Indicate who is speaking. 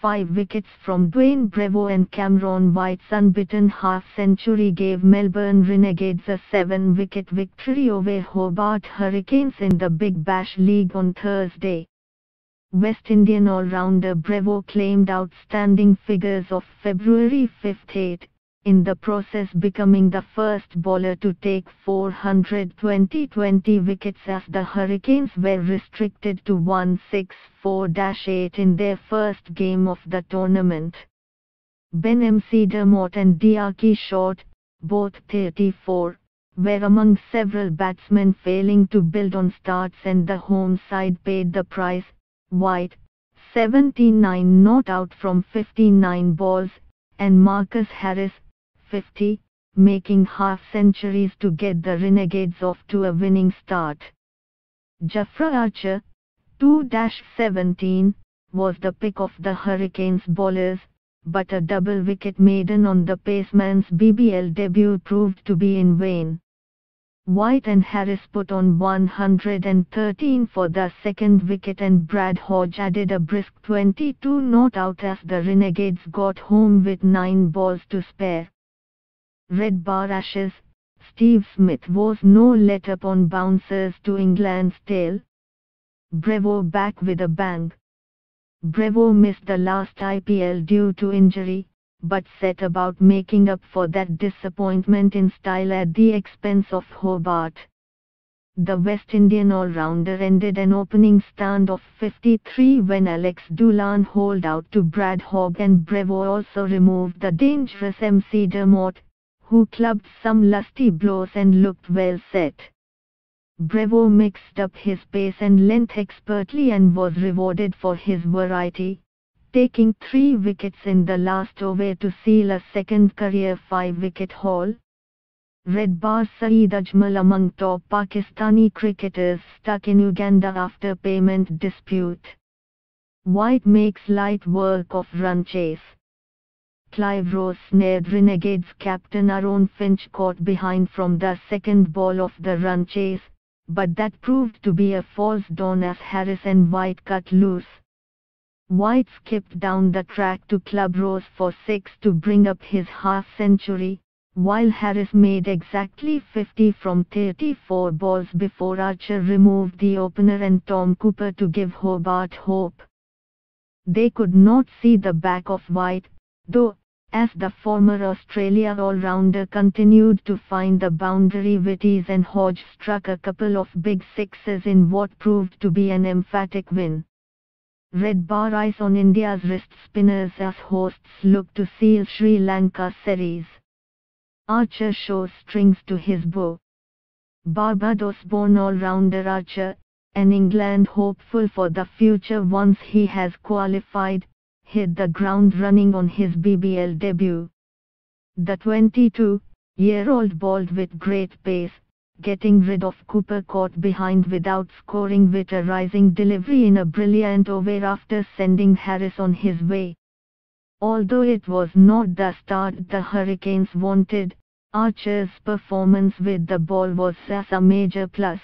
Speaker 1: five wickets from Dwayne Bravo and Cameron White's unbeaten half-century gave Melbourne Renegades a seven-wicket victory over Hobart Hurricanes in the Big Bash League on Thursday. West Indian all-rounder Bravo claimed outstanding figures of February 5 8, in the process becoming the first bowler to take 420-20 wickets as the Hurricanes were restricted to 164-8 in their first game of the tournament. Ben McDermott and D'Arcy Short, both 34, were among several batsmen failing to build on starts and the home side paid the price. White, 79 not out from 59 balls, and Marcus Harris, 50, making half centuries to get the Renegades off to a winning start. Jofra Archer, 2-17, was the pick of the Hurricanes bowlers, but a double wicket maiden on the paceman's BBL debut proved to be in vain. White and Harris put on 113 for the second wicket and Brad Hodge added a brisk 22 not out as the Renegades got home with 9 balls to spare. Red Bar Ashes, Steve Smith was no let up on bouncers to England's tail. Bravo back with a bang. Bravo missed the last IPL due to injury, but set about making up for that disappointment in style at the expense of Hobart. The West Indian all-rounder ended an opening stand of 53 when Alex Doolan holed out to Brad Hogg and Bravo also removed the dangerous MC McDermott, who clubbed some lusty blows and looked well set. Bravo mixed up his pace and length expertly and was rewarded for his variety, taking three wickets in the last over to seal a second career five-wicket haul. Red Bar Saeed Ajmal among top Pakistani cricketers stuck in Uganda after payment dispute. White makes light work of run chase. Clive Rose snared Renegades captain Aaron Finch caught behind from the second ball of the run chase, but that proved to be a false dawn as Harris and White cut loose. White skipped down the track to club Rose for six to bring up his half century, while Harris made exactly 50 from 34 balls before Archer removed the opener and Tom Cooper to give Hobart hope. They could not see the back of White, though, as the former Australia all-rounder continued to find the boundary witties and Hodge struck a couple of big sixes in what proved to be an emphatic win. Red bar ice on India's wrist spinners as hosts look to seal Sri Lanka series. Archer shows strings to his bow. Barbados-born all-rounder Archer, an England hopeful for the future once he has qualified, hit the ground running on his BBL debut. The 22-year-old bowled with great pace, getting rid of Cooper caught behind without scoring with a rising delivery in a brilliant over after sending Harris on his way. Although it was not the start the Hurricanes wanted, Archer's performance with the ball was as a major plus.